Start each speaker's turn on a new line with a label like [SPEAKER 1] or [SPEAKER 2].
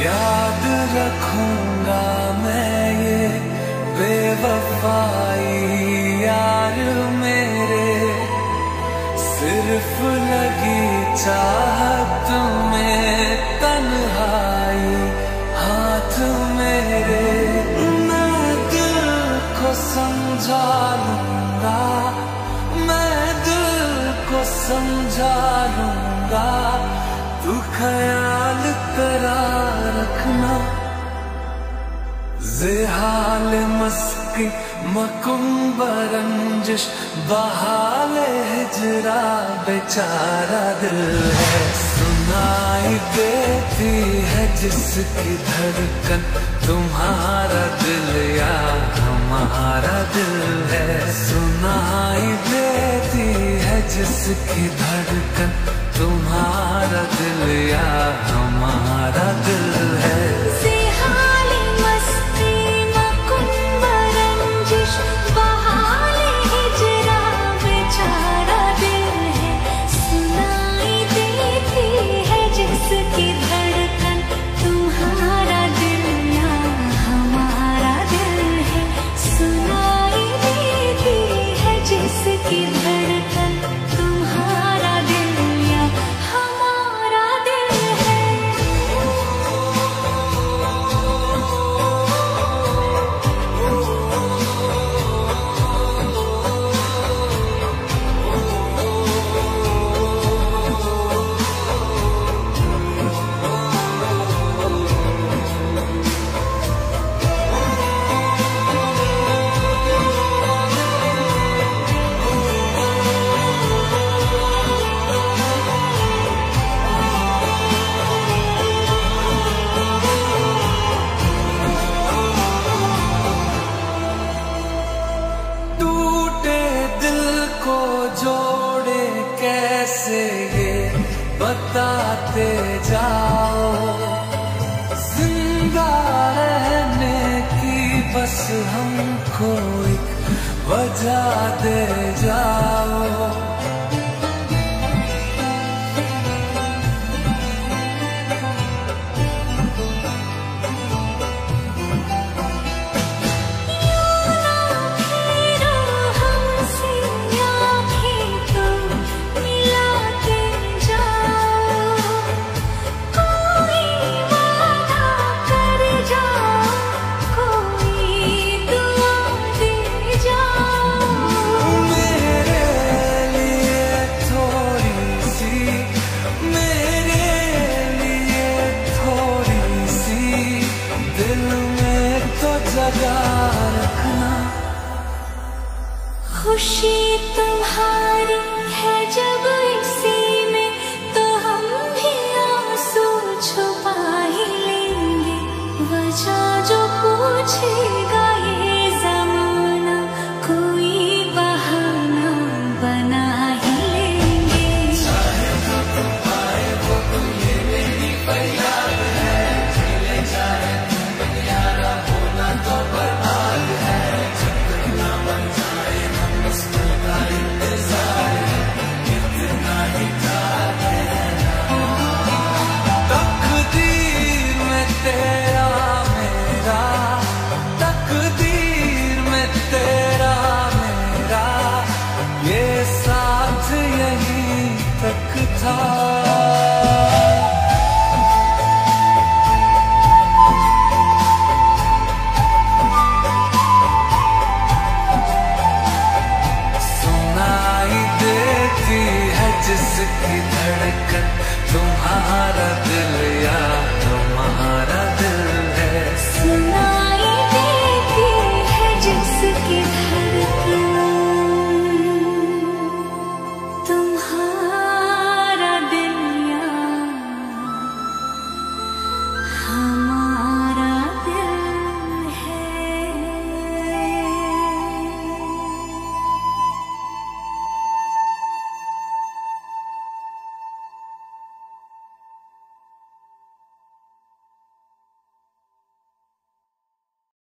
[SPEAKER 1] याद रखूँगा मैं ये बेवफाई यार मेरे। सिर्फ़ लगी चाहत में तन्हाई हाथ मेरे। मैं दिल को समझा लूँगा मैं दिल को समझा लूँगा तू ख्याल करा। जेहाल मस्की मकुम्बरंजिश बहाल हिजरा, बेचारा दिल है। सुनाई देती है जिसकी धड़कन, तुम्हारा दिल या हमारा दिल है। सुनाई देती है जिसकी धड़कन, तुम्हारा दिल या को जोड़े कैसे ये बताते जाओ। ज़िंदा रहने की बस हमको वजह दे जाओ।
[SPEAKER 2] तो
[SPEAKER 1] रखना।
[SPEAKER 2] खुशी तुम्हारी
[SPEAKER 1] जिसकी धड़कन तुम्हारा